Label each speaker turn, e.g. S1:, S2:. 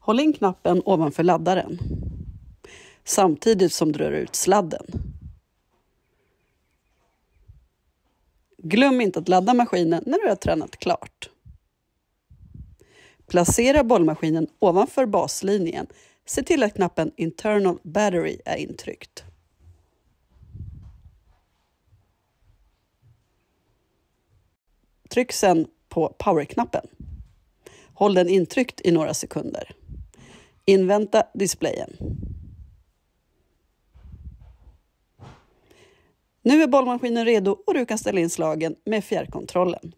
S1: Håll in knappen ovanför laddaren samtidigt som du drar ut sladden. Glöm inte att ladda maskinen när du har tränat klart. Placera bollmaskinen ovanför baslinjen. Se till att knappen Internal Battery är intryckt. Tryck sedan på powerknappen. Håll den intryckt i några sekunder. Invänta displayen. Nu är bollmaskinen redo och du kan ställa in slagen med fjärrkontrollen.